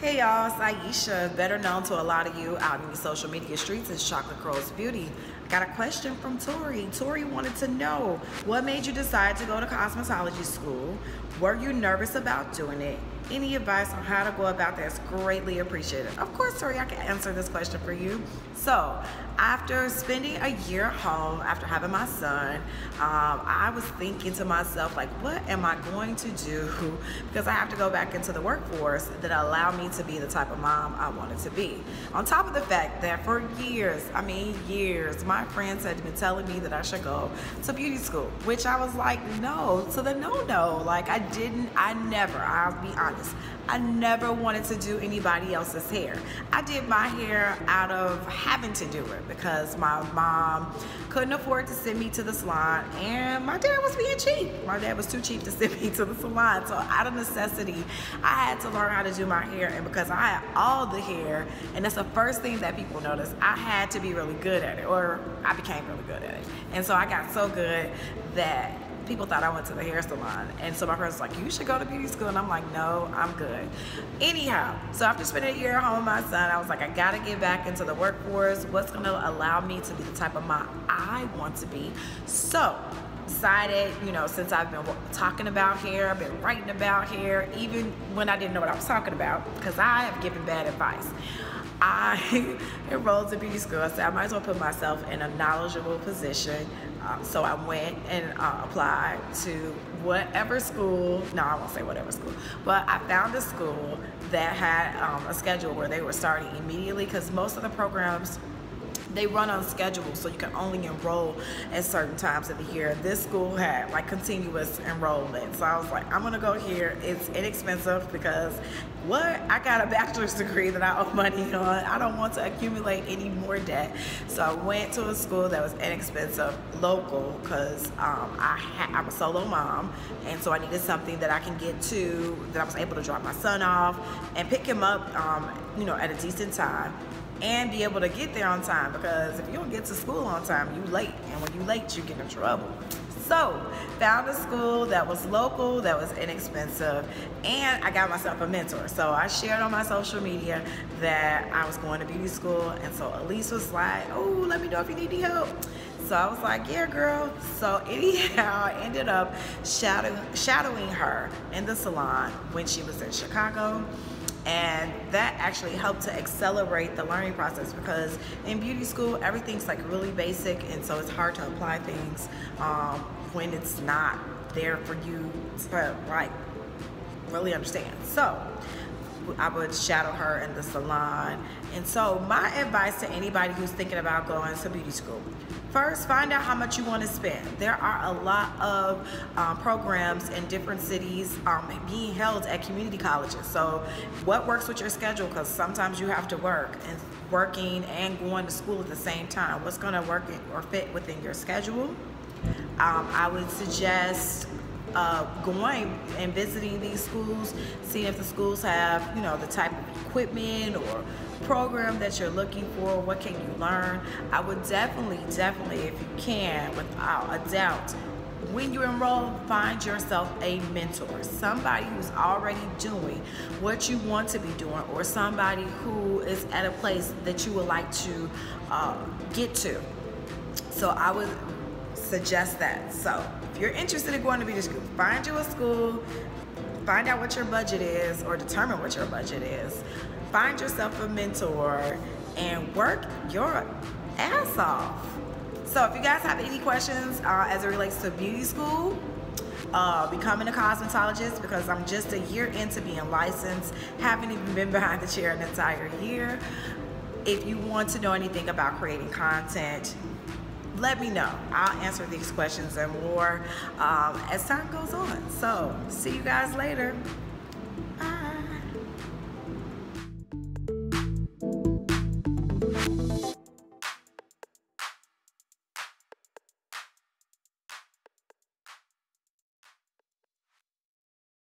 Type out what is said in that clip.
Hey y'all, it's Aishia, better known to a lot of you out in the social media streets as Chocolate Crows Beauty. I Got a question from Tori. Tori wanted to know what made you decide to go to cosmetology school? Were you nervous about doing it? Any advice on how to go about this? Greatly appreciated. Of course, Tori, I can answer this question for you. So, after spending a year home, after having my son, um, I was thinking to myself, like, what am I going to do? Because I have to go back into the workforce that allow me to be the type of mom I wanted to be. On top of the fact that for years, I mean years, my friends had been telling me that I should go to beauty school, which I was like, no, to the no-no. Like I didn't, I never, I'll be honest, I never wanted to do anybody else's hair. I did my hair out of having to do it because my mom couldn't afford to send me to the salon and my dad was being cheap. My dad was too cheap to send me to the salon. So out of necessity, I had to learn how to do my hair and because I had all the hair and that's the first thing that people notice, I had to be really good at it or I became really good at it. And so I got so good that people thought I went to the hair salon. And so my friends like, you should go to beauty school. And I'm like, no, I'm good. Anyhow, so after spending a year at home with my son, I was like, I gotta get back into the workforce. What's gonna allow me to be the type of mom I want to be? So you know, since I've been talking about hair, I've been writing about hair, even when I didn't know what I was talking about, because I have given bad advice. I enrolled to beauty school. I said I might as well put myself in a knowledgeable position. Uh, so I went and uh, applied to whatever school, no, I won't say whatever school, but I found a school that had um, a schedule where they were starting immediately because most of the programs they run on schedule so you can only enroll at certain times of the year. This school had like continuous enrollment. So i was like i'm gonna go here. It's inexpensive because what? I got a bachelor's degree that i owe money on. I don't want to accumulate any more debt. So i went to a school that was inexpensive local because um, I i'm a solo mom and so i needed something that i can get to that i was able to drop my son off and pick him up um, you know at a decent time and be able to get there on time because if you don't get to school on time, you late. And when you late, you get in trouble. So, found a school that was local, that was inexpensive, and I got myself a mentor. So I shared on my social media that I was going to beauty school, and so Elise was like, oh, let me know if you need any help. So I was like, yeah, girl. So anyhow, I ended up shadowing, shadowing her in the salon when she was in Chicago and that actually helped to accelerate the learning process because in beauty school everything's like really basic and so it's hard to apply things um, when it's not there for you to like really understand. So I would shadow her in the salon. And so my advice to anybody who's thinking about going to beauty school, first find out how much you want to spend. There are a lot of um, programs in different cities um, being held at community colleges. So what works with your schedule? Because sometimes you have to work and working and going to school at the same time. What's going to work or fit within your schedule? Um, I would suggest uh, going and visiting these schools, seeing if the schools have, you know, the type of equipment or program that you're looking for, what can you learn. I would definitely, definitely, if you can, without a doubt, when you enroll, find yourself a mentor, somebody who's already doing what you want to be doing, or somebody who is at a place that you would like to uh, get to. So I would suggest that. So if you're interested in going to beauty school, find you a school, find out what your budget is or determine what your budget is. Find yourself a mentor and work your ass off. So if you guys have any questions uh, as it relates to beauty school, uh, becoming a cosmetologist because I'm just a year into being licensed, haven't even been behind the chair an entire year. If you want to know anything about creating content, let me know. I'll answer these questions and more um, as time goes on. So, see you guys later.